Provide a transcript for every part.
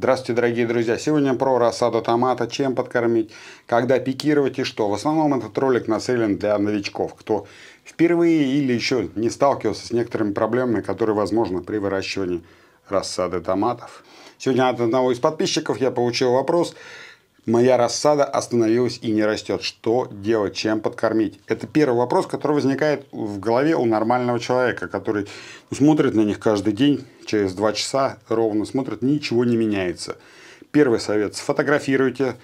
Здравствуйте, дорогие друзья! Сегодня про рассаду томата, чем подкормить, когда пикировать и что. В основном этот ролик нацелен для новичков, кто впервые или еще не сталкивался с некоторыми проблемами, которые возможны при выращивании рассады томатов. Сегодня от одного из подписчиков я получил вопрос, моя рассада остановилась и не растет. Что делать, чем подкормить? Это первый вопрос, который возникает в голове у нормального человека, который смотрит на них каждый день, через два часа ровно смотрит, ничего не меняется. Первый совет – сфотографируйте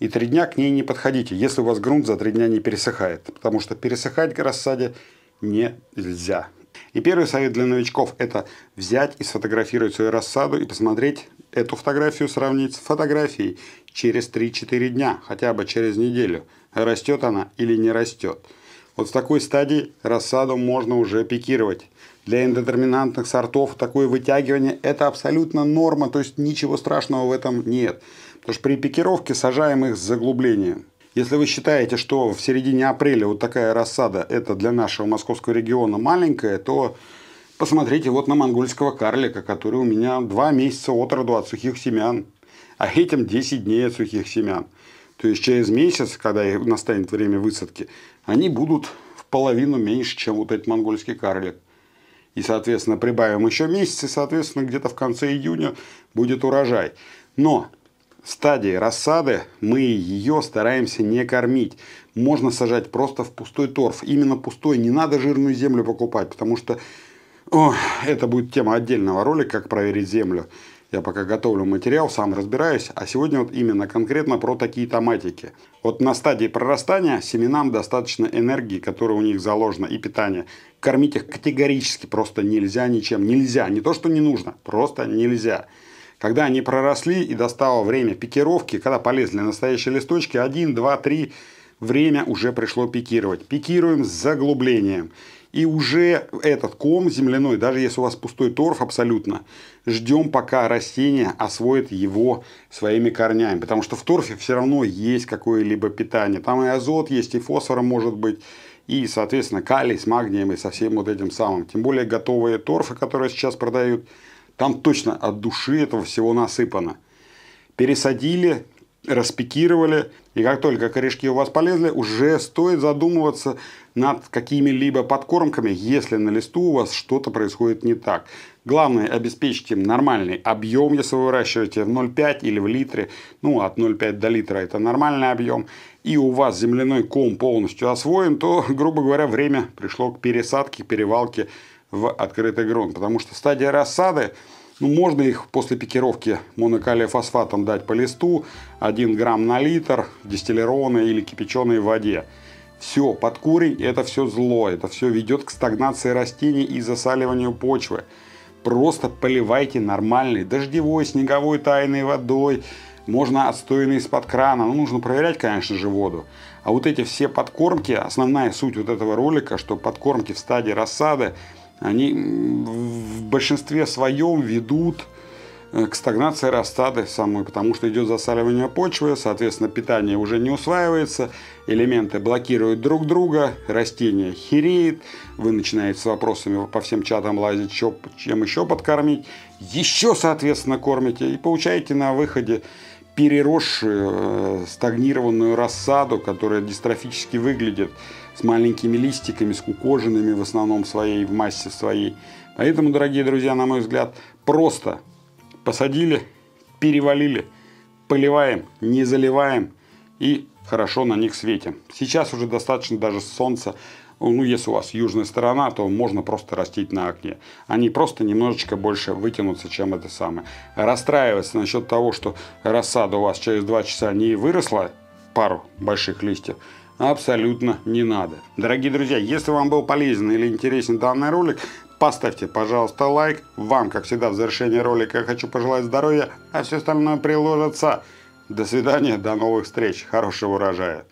и три дня к ней не подходите, если у вас грунт за три дня не пересыхает, потому что пересыхать к рассаде нельзя. И первый совет для новичков – это взять и сфотографировать свою рассаду и посмотреть эту фотографию, сравнить с фотографией через 3-4 дня, хотя бы через неделю, растет она или не растет. Вот в такой стадии рассаду можно уже пикировать. Для индетерминантных сортов такое вытягивание – это абсолютно норма, то есть ничего страшного в этом нет. Потому что при пикировке сажаем их с заглублением. Если вы считаете, что в середине апреля вот такая рассада – это для нашего московского региона маленькая, то посмотрите вот на монгольского карлика, который у меня два месяца от роду от сухих семян, а этим 10 дней от сухих семян. То есть через месяц, когда настанет время высадки, они будут в половину меньше, чем вот этот монгольский карлик. И, соответственно, прибавим еще месяц, и, соответственно, где-то в конце июня будет урожай. Но стадии рассады мы ее стараемся не кормить. Можно сажать просто в пустой торф. Именно пустой. Не надо жирную землю покупать, потому что о, это будет тема отдельного ролика, как проверить землю. Я пока готовлю материал, сам разбираюсь. А сегодня вот именно конкретно про такие томатики. Вот на стадии прорастания семенам достаточно энергии, которая у них заложена, и питания. Кормить их категорически просто нельзя ничем. Нельзя. Не то, что не нужно. Просто нельзя. Когда они проросли и достало время пикировки, когда полезли настоящие листочки, 1, 2, 3, время уже пришло пикировать. Пикируем с заглублением. И уже этот ком земляной, даже если у вас пустой торф абсолютно, ждем, пока растение освоит его своими корнями. Потому что в торфе все равно есть какое-либо питание. Там и азот есть, и фосфор может быть. И, соответственно, калий с магнием и со всем вот этим самым. Тем более готовые торфы, которые сейчас продают – там точно от души этого всего насыпано. Пересадили, распекировали, и как только корешки у вас полезли, уже стоит задумываться над какими-либо подкормками, если на листу у вас что-то происходит не так. Главное, обеспечьте нормальный объем, если вы выращиваете в 0,5 или в литре. Ну, от 0,5 до литра это нормальный объем. И у вас земляной ком полностью освоен, то, грубо говоря, время пришло к пересадке, перевалке в открытый грунт. Потому что стадия рассады, ну, можно их после пикировки монокалия фосфатом дать по листу, 1 грамм на литр, дистиллированной или кипяченой в воде. Все, под корень это все зло, это все ведет к стагнации растений и засаливанию почвы. Просто поливайте нормальной дождевой, снеговой тайной водой, можно отстойный из-под крана, ну нужно проверять, конечно же, воду. А вот эти все подкормки, основная суть вот этого ролика, что подкормки в стадии рассады, они большинстве своем ведут э, к стагнации рассады самой, потому что идет засаливание почвы, соответственно, питание уже не усваивается, элементы блокируют друг друга, растение хереет, вы начинаете с вопросами по всем чатам лазить, чем еще подкормить, еще, соответственно, кормите и получаете на выходе переросшую э, стагнированную рассаду, которая дистрофически выглядит с маленькими листиками, скукоженными в основном своей, в массе своей. Поэтому, дорогие друзья, на мой взгляд, просто посадили, перевалили, поливаем, не заливаем и хорошо на них светим. Сейчас уже достаточно даже солнца ну, если у вас южная сторона, то можно просто растить на окне. Они просто немножечко больше вытянутся, чем это самое. Расстраиваться насчет того, что рассада у вас через 2 часа не выросла, пару больших листьев, абсолютно не надо. Дорогие друзья, если вам был полезен или интересен данный ролик, поставьте, пожалуйста, лайк. Вам, как всегда, в завершении ролика я хочу пожелать здоровья, а все остальное приложится. До свидания, до новых встреч, хорошего урожая.